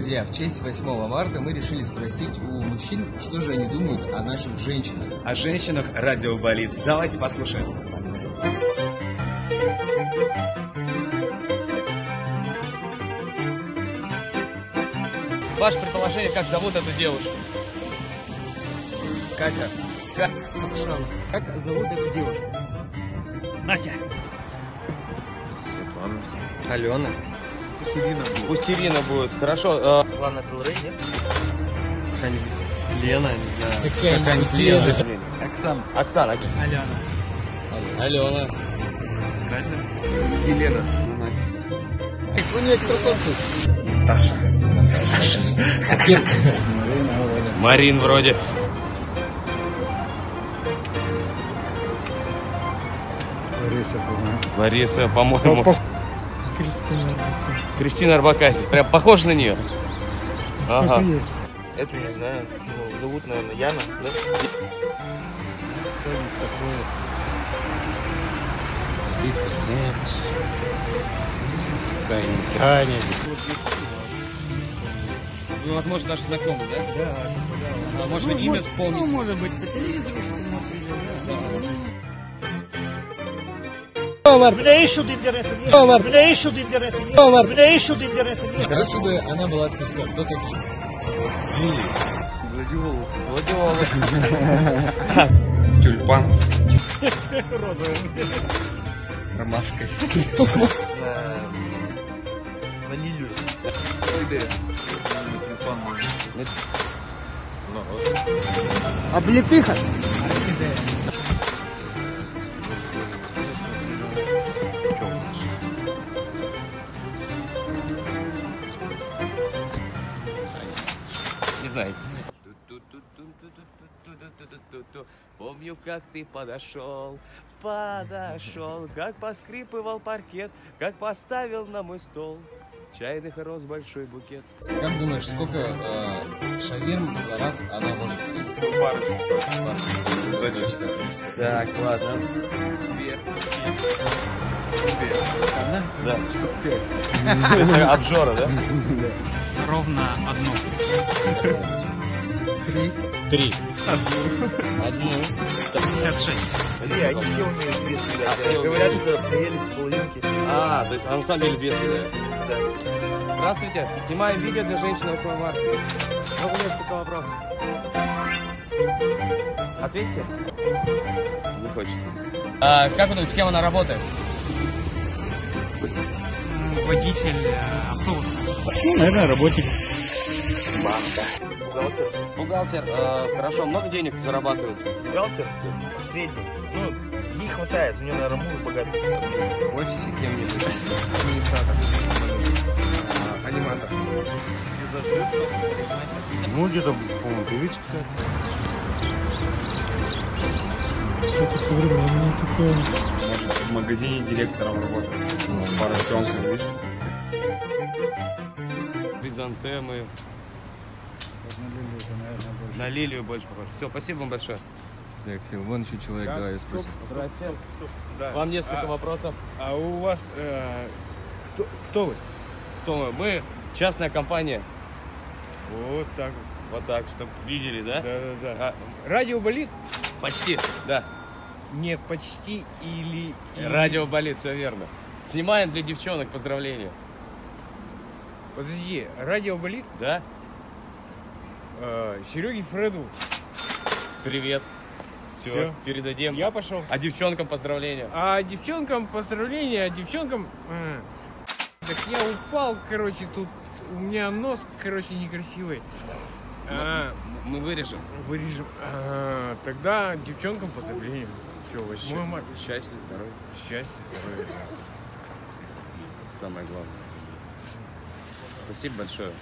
Друзья, в честь 8 марта мы решили спросить у мужчин, что же они думают о наших женщинах. О женщинах радио болит. Давайте послушаем. Ваше предположение, как зовут эту девушку? Катя. Как? Как зовут эту девушку? Настя. Светлана. Алена. Пусть Ирина будет. Пусть Ирина будет. Хорошо. э, Лана Делрей, нет? Лена, знаю. Какая-нибудь Лена. Оксана. Оксана. Алена. Елена. Ну не экстрасенсы. Марин вроде. Лариса, по-моему. Кристина Арбакайте. Прям похож на нее. Ага. Эту не знаю. Ну, зовут, наверное, Яна, да? Вы, возможно, даже знакомы, да? Да. А может, вы имя вспомните? может быть, по телевизору Мене ищут интернет. Мене ищут интернет. Мене ищут интернет. Если бы она была цветком, то каким? Владиволос. Тюльпан. Ромашкой. На, на лилию. Облепиха. Не знаю. Помню, как ты подошел, подошел, как поскрипывал паркет, как поставил на мой стол чайных роз большой букет. Как думаешь, сколько э, шаверм за раз она может съесть? Парочку. Так, ладно. Две. Да. Штук пять. Обжора, да? Ровно одну. Три. Одну. 56. Смотри, они все умеют две съедать. А, все Говорят, что наелись с половинки. А, то есть, а на самом деле две съедают. Да. Здравствуйте. Снимаем видео для женщины 8 марта. Могу несколько вопросов. Ответьте. Не хочется. А, как вы думаете, с кем она работает? Водитель э, автобуса. Наверное, работник. Бухгалтер. Бухгалтер. Э, хорошо, много денег зарабатывает. Бухгалтер средний. Ну, ей хватает. У нее, наверное, муж богатый. В офисе кем-нибудь. Администратор. Аниматор. Ну, где-то, по-моему, певица какая-то. Что-то современное такое. В магазине директором работаю. Ну, пару съемок, видишь? Хризантемы. На лилию больше похож. Все, спасибо вам большое. Так, вон еще человек, давай я спросим. Здрасте. Да. Вам несколько А- вопросов. А у вас э, кто, кто вы? Кто мы? Мы частная компания. Вот так вот. Вот так, чтобы видели, да? Да, да, да. А, Радио болит? почти, да. Нет, почти или. или- Радио болит, все верно. Снимаем для девчонок поздравления. Подожди, радио болит? Да? Э, Сереге Фреду. Привет. Все, Всё. передадим. Я пошел. А девчонкам поздравления. А девчонкам поздравления, а девчонкам. а, так я упал, короче, тут у меня нос, короче, некрасивый. А, Мы вырежем. вырежем. А, тогда девчонкам поздравления. Че, 8 марта. Счастья, здоровья. Счастья, здоровья. Самое главное. Спасибо большое.